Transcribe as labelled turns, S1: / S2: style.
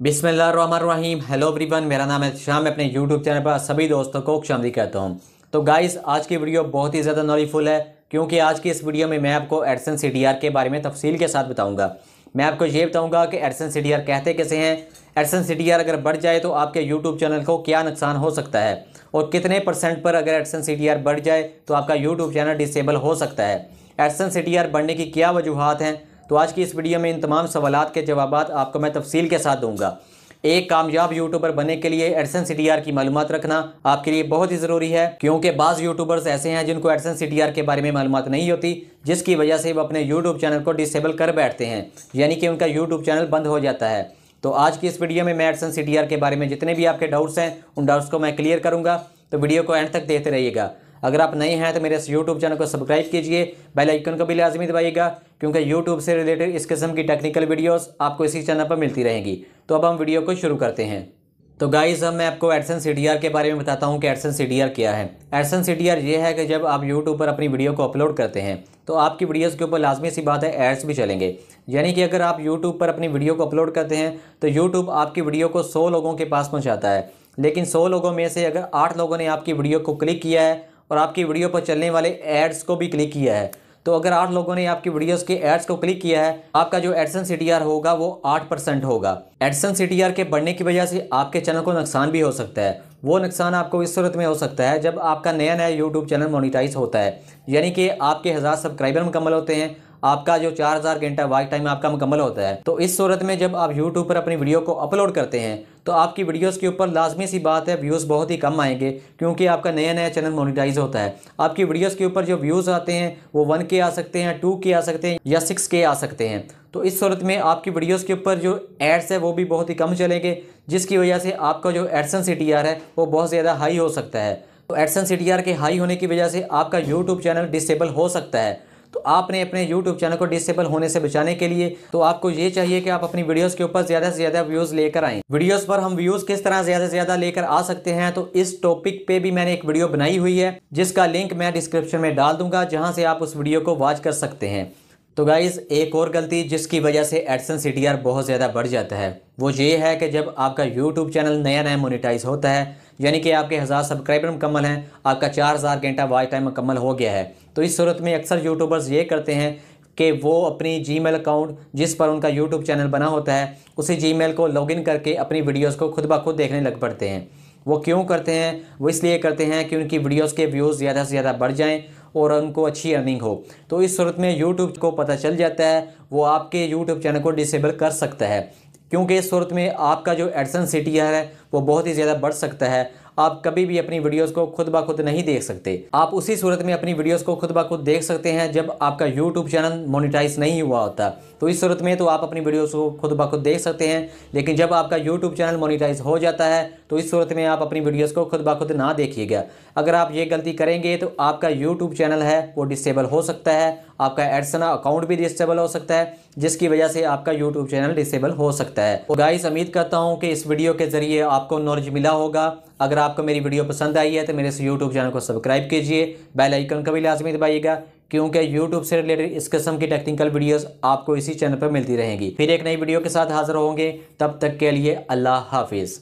S1: बिसमीम hello everyone, मेरा नाम है शाम, मैं अपने यूट्यूब चैनल पर सभी दोस्तों को शामदी कहता हूँ। तो गाइस आज की वीडियो बहुत ही ज़्यादा नॉलेजफुल है, क्योंकि आज की इस वीडियो में मैं आपको एडसन सी के बारे में तफसील के साथ बताऊँगा। मैं आपको ये बताऊँगा कि एडसन सी कहते कैसे हैं। एडसन सी अगर बढ़ जाए तो आपके यूट्यूब चैनल को क्या नुकसान हो सकता है, और कितने परसेंट पर अगर एडसन सी बढ़ जाए तो आपका यूट्यूब चैनल डिसेबल हो सकता है। एडसन सी बढ़ने की क्या वजूहत हैं? तो आज की इस वीडियो में इन तमाम सवाल के जवाब आपको मैं तफसील के साथ दूँगा। एक कामयाब यूट्यूबर बनने के लिए एडसन सी की मालूम रखना आपके लिए बहुत ही ज़रूरी है, क्योंकि बाज़ यूट्यूबर्स ऐसे हैं जिनको एडसन सी के बारे में मालूम नहीं होती, जिसकी वजह से वो अपने यूट्यूब चैनल को डिसेबल कर बैठते हैं, यानी कि उनका यूट्यूब चैनल बंद हो जाता है। तो आज की इस वीडियो में मैं एडसन सी के बारे में जितने भी आपके डाउट्स हैं, उन डाउट्स को मैं क्लियर करूँगा। तो वीडियो को एंड तक देखते रहिएगा। अगर आप नए हैं तो मेरे इस यूट्यूब चैनल को सब्सक्राइब कीजिए बेल आइकन को भी लाजमी दबाइएगा। क्योंकि यूट्यूब से रिलेटेड इस किस्म की टेक्निकल वीडियोस आपको इसी चैनल पर मिलती रहेंगी। तो अब हम वीडियो को शुरू करते हैं। तो गाइस अब मैं आपको एडसन सी के बारे में बताता हूँ कि एडसन सी क्या है। एडसन सी ये है कि जब आप यूट्यूब पर अपनी वीडियो को अपलोड करते हैं तो आपकी वीडियोज़ के ऊपर लाजमी सी बात है एड्स भी चलेंगे। यानी कि अगर आप यूट्यूब पर अपनी वीडियो को अपलोड करते हैं तो यूट्यूब आपकी वीडियो को सौ लोगों के पास पहुँचाता है। लेकिन सौ लोगों में से अगर आठ लोगों ने आपकी वीडियो को क्लिक किया है, और आपकी वीडियो पर चलने वाले एड्स को भी क्लिक किया है तो अगर आठ लोगों ने आपकी वीडियोस के एड्स को क्लिक किया है, आपका जो एडसन सी होगा वो आठ परसेंट होगा। एडसन सी के बढ़ने की वजह से आपके चैनल को नुकसान भी हो सकता है। वो नुकसान आपको इस सूरत में हो सकता है जब आपका नया नया यूट्यूब चैनल मोनिटाइज होता है। यानी कि आपके हज़ार सब्सक्राइबर मुकम्मल होते हैं आपका जो चार हज़ार घंटा वाइट टाइम आपका मुकम्मल होता है। तो इस सूरत में जब आप यूट्यूब पर अपनी वीडियो को अपलोड करते हैं तो आपकी वीडियोस के ऊपर लाजमी सी बात है व्यूज़ बहुत ही कम आएँगे, क्योंकि आपका नया नया चैनल मोनिटाइज होता है। आपकी वीडियोस के ऊपर जो व्यूज़ आते हैं, वो वन के आ सकते हैं टू के आ सकते हैं, या सिक्स के आ सकते हैं। तो इस सूरत में आपकी वीडियोस के ऊपर जो एड्स है, वो भी बहुत ही कम चलेंगे, जिसकी वजह से आपका जो एडसन सी है, वो बहुत ज़्यादा हाई हो सकता है। तो एडसन सी के हाई होने की वजह से आपका यूट्यूब चैनल डिसेबल हो सकता है। आपने अपने यूट्यूब चैनल को डिसेबल होने से बचाने के लिए तो आपको ये चाहिए कि आप अपनी वीडियोस के ऊपर ज़्यादा से ज़्यादा व्यूज़ लेकर आए। वीडियोस पर हम व्यूज़ किस तरह ज़्यादा से ज़्यादा लेकर आ सकते हैं तो इस टॉपिक पे भी मैंने एक वीडियो बनाई हुई है, जिसका लिंक मैं डिस्क्रिप्शन में डाल दूँगा, जहाँ से आप उस वीडियो को वॉच कर सकते हैं। तो गाइज़ एक और गलती जिसकी वजह से एडसन सी बहुत ज़्यादा बढ़ जाता है, वो ये है कि जब आपका यूट्यूब चैनल नया नया मोनिटाइज होता है, यानी कि आपके हज़ार सब्सक्राइबर मुकम्मल हैं, आपका चार हज़ार घंटा वॉच टाइम मुकम्मल हो गया है। तो इस सूरत में अक्सर यूट्यूबर्स ये करते हैं कि वो अपनी जीमेल अकाउंट जिस पर उनका यूट्यूब चैनल बना होता है, उसी जीमेल को लॉगिन करके अपनी वीडियोज़ को खुद ब खुद देखने लग पड़ते हैं। वो क्यों करते हैं? वो इसलिए करते हैं कि उनकी वीडियोज़ के व्यूज़ ज़्यादा से ज़्यादा बढ़ जाएँ और उनको अच्छी अर्निंग हो। तो इस सूरत में यूट्यूब को पता चल जाता है, वो आपके यूट्यूब चैनल को डिसेबल कर सकता है। क्योंकि इस सूरत में आपका जो एडसन सिटी है, वो बहुत ही ज़्यादा बढ़ सकता है। आप कभी भी अपनी वीडियोस को खुद ब खुद नहीं देख सकते। आप उसी सूरत में अपनी वीडियोस को खुद ब खुद देख सकते हैं, जब आपका यूट्यूब चैनल मोनिटाइज नहीं हुआ होता। तो इस सूरत में तो आप अपनी वीडियोस को खुद ब खुद देख सकते हैं, लेकिन जब आपका यूट्यूब चैनल मोनिटाइज हो जाता है तो इस सूरत में आप अपनी वीडियोस को खुद ब खुद ना देखिएगा। अगर आप ये गलती करेंगे तो आपका यूट्यूब चैनल है, वो डिसेबल हो सकता है, आपका एडसना अकाउंट भी डिसेबल हो सकता है, जिसकी वजह से आपका यूट्यूब चैनल डिसेबल हो सकता है। और गाइस उम्मीद करता हूँ कि इस वीडियो के ज़रिए आपको नॉलेज मिला होगा। अगर आपको मेरी वीडियो पसंद आई है तो मेरे यूट्यूब चैनल को सब्सक्राइब कीजिए। बेल आइकन का भी लाजमी दबाइएगा, क्योंकि यूट्यूब से रिलेटेड इस किस्म की टेक्निकल वीडियोस आपको इसी चैनल पर मिलती रहेंगी। फिर एक नई वीडियो के साथ हाजिर होंगे, तब तक के लिए अल्लाह हाफिज़।